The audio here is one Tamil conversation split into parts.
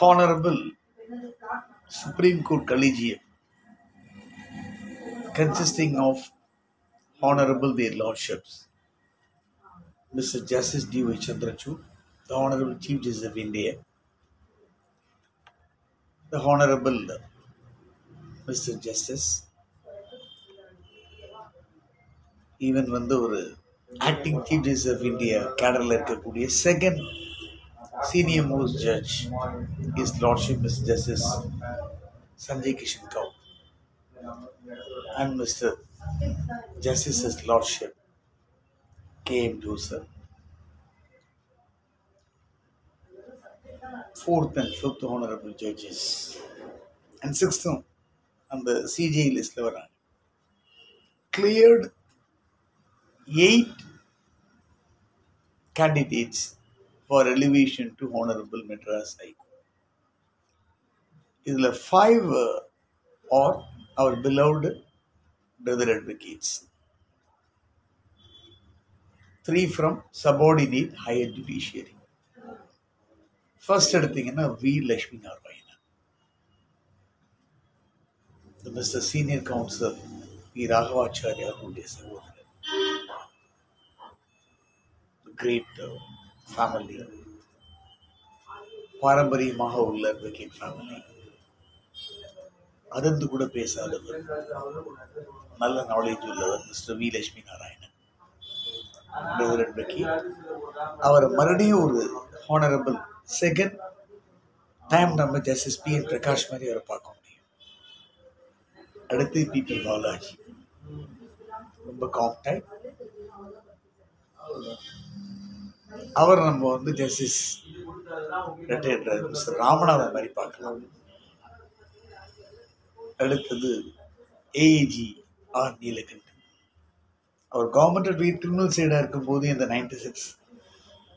Honorable Supreme Court Collegium, consisting of Honorable their Lordships, Mr. Justice D. Y. Chandrachud, the Honorable Chief Justice of India, the Honorable Mr. Justice, even வந்து ஒரு acting chief justice of India கேடரில் இருக்கக்கூடிய second senior most judge his lordship miss justice Sanjay Kishan Kaul and mister justice his lordship K M Joseph fourth and fifth honourable judges and சிக்ஸ்த்தும் அந்த சிஜிஐ லிஸ்ட்டில் வராங்க. Cleared eight candidates for elevation to Honorable Madras High Court. இதில் five uh, are our beloved brother advocates. Three from subordinate higher judiciary. First எடுத்தீங்கன்னா V Lakshmi Narayanan mister senior counsellor V Raghavacharya அவருடைய சகோதரர் great family uh, பாரம்பரியமாக உள்ள கிரிக்கெட் ஃபேமிலி அதிர்ந்து கூட பேசாதவர். நல்ல நாலேஜ் உள்ளவர் mister V Lakshmi Narayanan brother advocate அவர் மறுபடியும் ஒரு ஹானரபிள் செகண்ட் டைம் நம்ம ஜஸ்டிஸ் பி என் பிரகாஷ் மாதிரி அவரை பார்க்க முடியும். அடுத்து பிபி பாலாஜி ரொம்ப காம்டாக்ட் அவர் நம்ம வந்து ஜஸ்டிஸ் ரிட்டையர்ட் மிஸ்டர் ராமநாதன் மாதிரி பார்க்கலாம். அடுத்தது ஏஏஜி ஆர் நீலகண்டன். அவர் கவர்மெண்ட் அட்வொகேட் கிரிமினல் சைடாக இருக்கும்போது இந்த நைன்டி சிக்ஸ்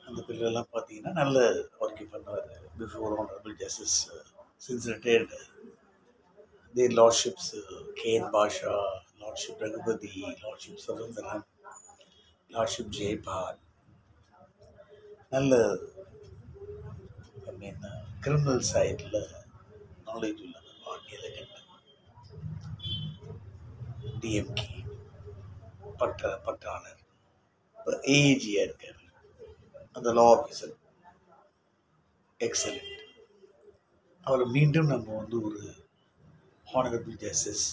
அந்த பில்லெல்லாம் பார்த்தீங்கன்னா நல்ல ஒர்க்கிங் பண்ணுவார். Before honourable justice since retired the lordships K N Basha lordship Raghupathi lordship Sudhanthiran lordship Jaipal நல்ல ஐ மீன் கிரிமினல் சைடில் நாலேஜ் உள்ளவர் வாக்கியலகன் டிஎம்கே பட்ட பட்டாளர் ஏஏஜியாக இருக்கார். அந்த லா ஆஃபீஸர் எக்ஸலண்ட் அவரை மீண்டும் நம்ம வந்து ஒரு ஹானரபிள் ஜஸ்டிஸ்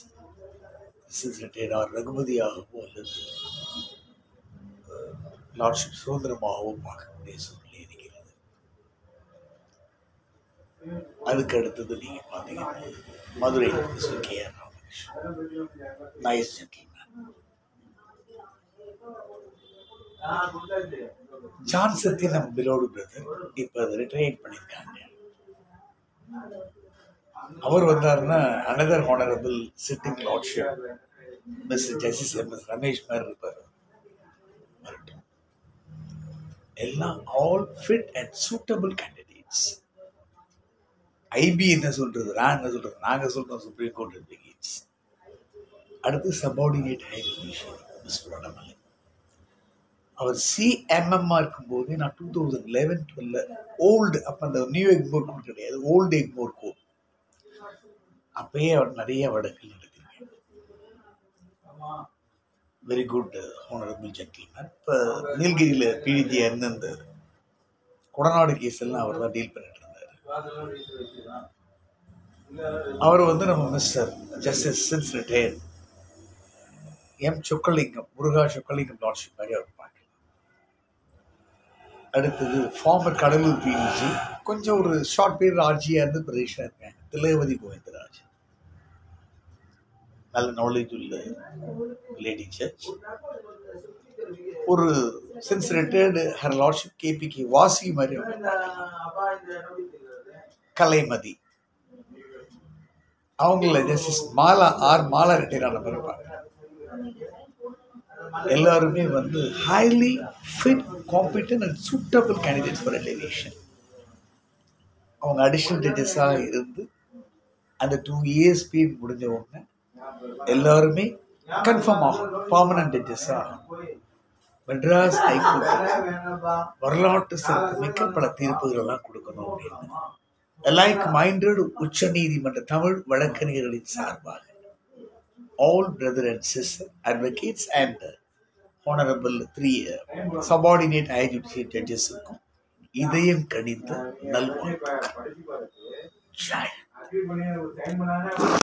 ரிட்டையர்ட் ஆர் ரகுபதியாகவோ அல்லது லார்ட்ஷிப் சுதந்திரமாகவோ பார்க்கக்கூடிய சூழ்நிலை இருக்கிறது அதுக்கு அடுத்தது நீங்கள் பார்த்தீங்கன்னா மதுரை சுக்கியா ராமகிருஷ்ணன். நைஸ் ஜென்டில்மேன் ஜான் சத்தியன் நம்ம பிலோடு பிரதர் இப்போ அதை ரிட்டையர் பண்ணியிருக்காங்க அவர் வந்தாருன்னா another honourable sitting lordship miss justice M S Ramesh மாதிரி இருப்பார். எல்லாம் all fit and suitable candidates IP என்ன சொல்றது நான் என்ன சொல்றது நாங்க சொல்றோம் சுப்ரீம் கோர்ட் அட்வொகேட்ஸ் அடுத்து subordinate high commission miss Vadamalai அவர் சிஎம்எம்மா இருக்கும்போது நான் டூ தௌசண்ட் லெவன் டுவெல்ல ஓல்டு அப்போ அந்த நியூ எக்மோர் கோட் கிடையாது ஓல்டு எக்மோர் கோட் அப்பயே அவர் நிறைய வழக்குகள் நடத்திருக்கேன் வெரி குட் ஹோனரபிள் ஜென்டில்மேன் இப்போ நீலகிரியில் பிடிஜி இந்த கொடநாடு கேஸ் எல்லாம் அவர் தான் டீல் பண்ணிட்டு இருந்தார் அவர் வந்து நம்ம mister justice since retired M Chockalingam Muruga Chockalingam lordship மாதிரி அவர் பார்க்கலாம் அடுத்தது ஃபார்மர் கடலூர் பிடிஜி. கொஞ்சம் ஒரு ஷார்ட் பீரியட் ஆட்சியாக இருந்து பிரதேஷாக இருக்காங்க. திலகவதி கோவிந்தராஜன் நல்ல நாலேஜ் உள்ள லேடி சர்ச் ஒரு சின்ஸ் ரிட்டையர்டு ஹர் லார்ட்ஷிப் கேபிக்கு வாசி மாதிரி கலைமதி. அவங்கள justice Mala R Mala retire ஆன பிறப்பாங்க எல்லாருமே வந்து highly fit competent and suitable candidate for elevation அவங்க அடிஷ்னல் ஜட்ஜஸாக இருந்து அந்த டூ இயர்ஸ் பீரியட் முடிஞ்ச உடனே எல்லாருமே கன்ஃபார்ம் ஆகும். பர்மனன்ட் ஆகும். மெட்ராஸ் ஹைகோர்ட்டுக்கு வரலாற்று சிறப்புமிக்க பல தீர்ப்புகள் எல்லாம் கொடுக்கணும் அப்படின்னு. லைக் மைண்டட் உச்ச நீதிமன்ற தமிழ் வழக்கறிஞர்களின் சார்பாக all brother and sister advocates and honourable three subordinate high judicial ஜட்ஜஸுக்கும் இதயம் கணிந்த நல்வாழ்த்துக்கள்.